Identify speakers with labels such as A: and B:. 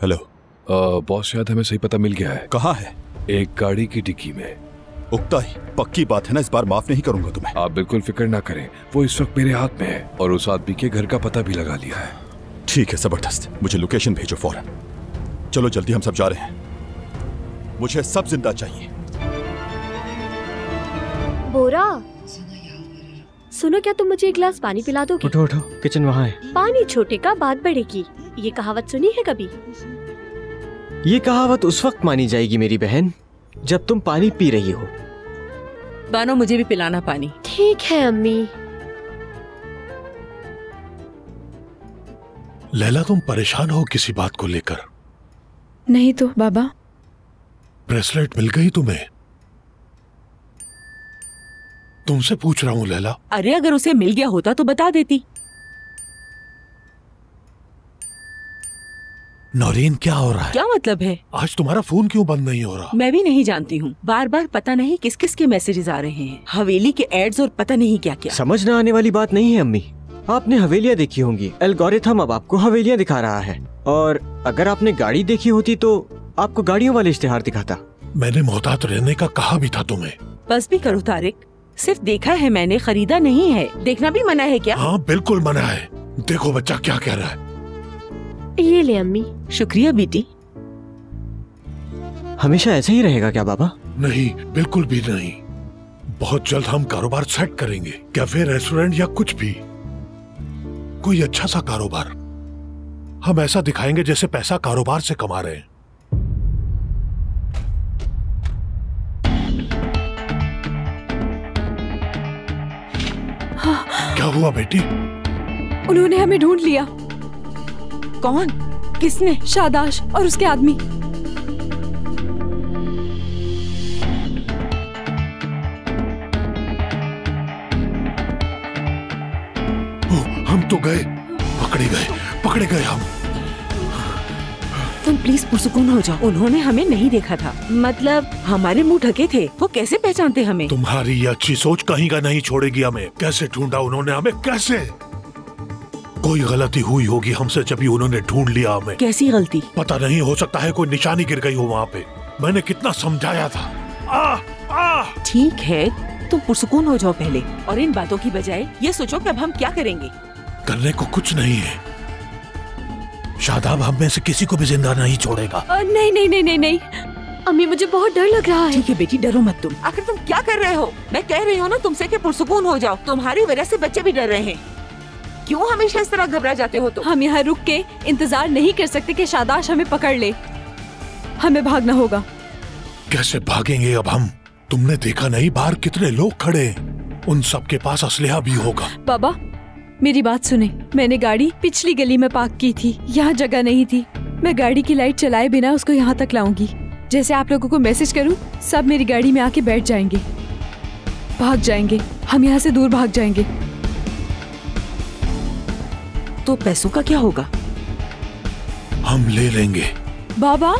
A: Hello
B: boss शायद हमें सही पता मिल गया है।
A: कहाँ है?
B: एक गाड़ी की डिक्की में।
A: उगता ही। पक्की बात है ना इस बार माफ़ नहीं करूँगा तुम्हें।
B: आप बिल्कुल फ़िक्र ना करें। वो इस वक्त मेरे हाथ में है और उस आदमी के घर का पता भी लगा लिया है।
A: ठीक है ज़बरदस्त। मुझे लोकेशन भेजो फ़ौरन। चलो जल्दी हम सब जा रहे हैं। मुझे सब ज़िंदा चाहिए।
C: बोरा सुनो क्या तुम मुझे एक गिलास पानी पिला दोगे?
D: उठो उठो किचन वहाँ है।
C: पानी छोटे का बात बड़े की। ये कहावत सुनी है कभी?
D: ये कहावत उस वक्त मानी जाएगी मेरी बहन जब तुम पानी पी रही हो।
E: बानो मुझे भी पिलाना पानी।
C: ठीक है अम्मी।
F: लैला तुम परेशान हो किसी बात को लेकर।
G: नहीं तो बाबा।
F: ब्रेसलेट मिल गई तुम्हें। तुमसे पूछ रहा हूँ लैला।
E: अरे अगर उसे मिल गया होता तो बता देती।
F: नौरीन क्या हो रहा है?
E: क्या मतलब है?
F: आज तुम्हारा फ़ोन क्यों बंद नहीं हो रहा?
E: मैं भी नहीं जानती हूँ। बार बार पता नहीं किस किस के मैसेजेस आ रहे हैं। हवेली के एड्स और पता नहीं क्या क्या
D: समझ न आने वाली बात नहीं है अम्मी। आपने हवेलियाँ देखी होंगी। एल्गोरिथम अब आपको हवेलियाँ दिखा रहा है। और अगर आपने गाड़ी देखी होती तो आपको गाड़ियों वाले इश्तेहार दिखाता।
F: मैंने मोहतात रहने का कहा भी था तुम्हें।
E: बस भी करो तारिक। सिर्फ़ देखा है मैंने खरीदा नहीं है। देखना भी मना है क्या?
F: हाँ बिल्कुल मना है। देखो बच्चा क्या कह रहा है।
C: ये ले अम्मी।
E: शुक्रिया बेटी।
D: हमेशा ऐसे ही रहेगा क्या बाबा?
F: नहीं बिल्कुल भी नहीं। बहुत जल्द हम कारोबार सेट करेंगे कैफ़े रेस्टोरेंट या कुछ भी। कोई अच्छा सा कारोबार। हम ऐसा दिखाएँगे जैसे पैसा कारोबार से कमा रहे हैं। हाँ। क्या हुआ बेटी?
G: उन्होंने हमें ढूंढ लिया।
E: कौन? किसने?
G: शादाश और उसके आदमी।
F: हम तो गए। पकड़े गए। पकड़े गए हम।
E: तुम प्लीज़ पुरसुकून हो जाओ। उन्होंने हमें नहीं देखा था। मतलब हमारे मुँह ढके थे। वो कैसे पहचानते हमें?
F: तुम्हारी अच्छी सोच कहीं का नहीं छोड़ेगी हमें। कैसे ढूंढा उन्होंने हमें? कैसे? कोई गलती हुई होगी हमसे जब ही उन्होंने ढूंढ लिया हमें।
E: कैसी गलती?
F: पता नहीं हो सकता है कोई निशानी गिर गई हो वहाँ पे। मैंने कितना समझाया था। आ, आ!
E: ठीक है तुम पुरसुकून हो जाओ पहले और इन बातों की बजाय ये सोचो कि अब हम क्या करेंगे।
F: करने को कुछ नहीं है। शादाब हम में से किसी को भी ज़िंदा नहीं छोड़ेगा।
G: नहीं नहीं नहीं नहीं नहीं।
C: अम्मी मुझे बहुत डर लग रहा है।
E: ठीक है बेटी डरो मत तुम। आखिर तुम क्या कर रहे हो? मैं कह रही हूँ ना तुमसे कि पुरसुकून हो जाओ। तुम्हारी वजह से बच्चे भी डर रहे हैं। क्यों हमेशा इस तरह घबरा जाते हो तो
G: हम यहाँ रुक के इंतज़ार नहीं कर सकते कि शादाश हमें पकड़ ले। हमें भागना होगा।
F: कैसे भागेंगे अब हम? तुमने देखा नहीं बाहर कितने लोग खड़े हैं? उन सब के पास असलिया भी होगा।
G: बाबा मेरी बात सुने। मैंने गाड़ी पिछली गली में पार्क की थी। यहाँ जगह नहीं थी। मैं गाड़ी की लाइट चलाए बिना उसको यहाँ तक लाऊँगी। जैसे आप लोगों को मैसेज करूँ सब मेरी गाड़ी में आके बैठ जाएँगे। भाग जाएँगे। हम यहाँ से दूर भाग जाएँगे।
E: तो पैसों का क्या होगा?
F: हम ले लेंगे।
G: बाबा